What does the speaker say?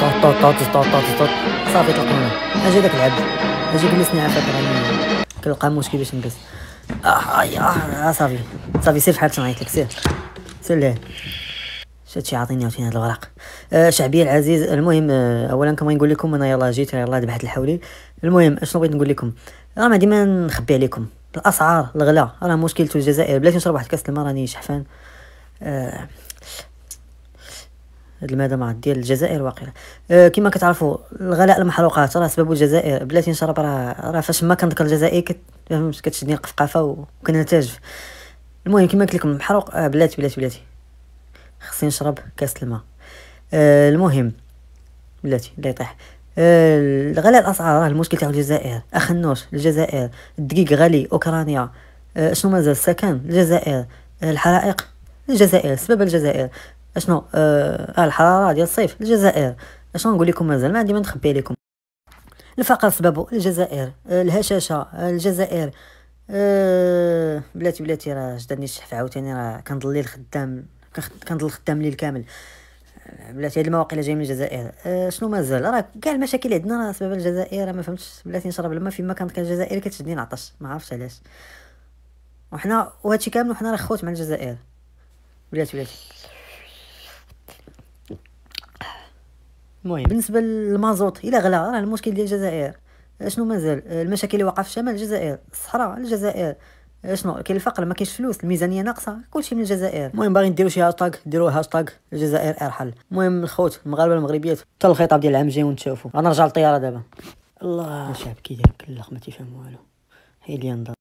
طوط طوط طوط طوط طوط طوط صافي طلقنا أجي داك العبد. أجي جلسني عافاك راني كنلقى مشكل باش نجلس آه آه آه، صافي. صافي سير فحال تنعيط لك سير. سير ليه؟ شاتشي عاطيني عاوتاني هاد الوراق آه شعبي العزيز المهم آه اولا كما نقول لكم أنا يلاه جيت يلاه ذبحت الحولي. المهم أشنو بغيت نقول لكم؟ راه ما ديما نخبي عليكم. الأسعار الغلا راه مشكلته الجزائر. بلاتي نشرب واحد كاس الماء راني شحفان. آه هاد الماء مع ديال الجزائر واقيلا. أه كما كتعرفوا الغلاء المحروقات راه سببو الجزائر بلاتي نشرب راه راه فاش ما كنذكر الجزائر كت فهمت كتشدني القفقافه وكنرتجف المهم كما قلت لكم محروق آه بلاتي بلاتي بلاتي. خصني نشرب كاس الماء. أه المهم بلاتي لا يطيح. أه غلاء الأسعار راه المشكل تاع الجزائر. اخنوش الجزائر. الدقيق غالي. أوكرانيا. أه شنو مازال؟ السكن. الجزائر. الحرائق. الجزائر سبب الجزائر. أشنو؟ آه الحرارة ديال الصيف الجزائر. أشنو نقول لكم؟ مازال ما عندي ما نخبي عليكم. الفقر سببه الجزائر. آه الهشاشة آه الجزائر. آه بلاتي بلاتي راه جدني الشحف عاوتاني راه كنضل لي الخدام كنضل الخدام الليل كامل بلاتي هاد المواقع جاي من الجزائر. آه شنو مازال؟ راه كاع المشاكل عندنا راه سبب الجزائر ما فهمتش. بلاتي نشرب الماء فيما كانت الجزائر كتشدني العطش ما عرفتش علاش. وحنا وهادشي كامل وحنا راه خوت مع الجزائر. بلاتي بلاتي. المهم. بالنسبة للمازوت إلى غلا راه المشكل ديال الجزائر. شنو مازال؟ المشاكل اللي واقعه في الشمال الجزائر. الصحراء الجزائر. شنو؟ كاين الفقر ما كاينش فلوس الميزانية ناقصة كلشي من الجزائر. المهم باغي نديرو شي هاشتاغ ديروا هاشتاغ الجزائر أرحل. المهم الخوت المغاربة المغربيات حتى الخطاب ديال العام الجاي ونتشافوا غنرجع للطيارة دابا. الله. الشعب كيدير كلخ ما تيفهم والو. هي اللي